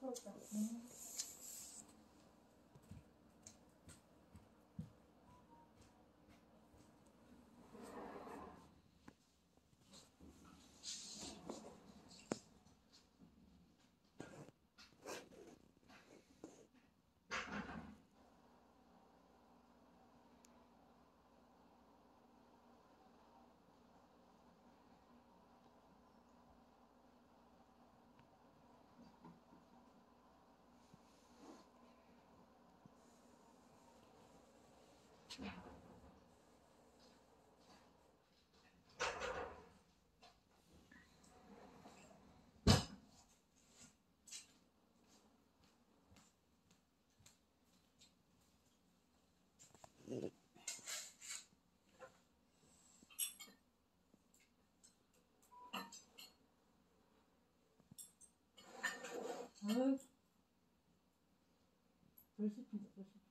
そう嗯。 아유. 벌써 진짜.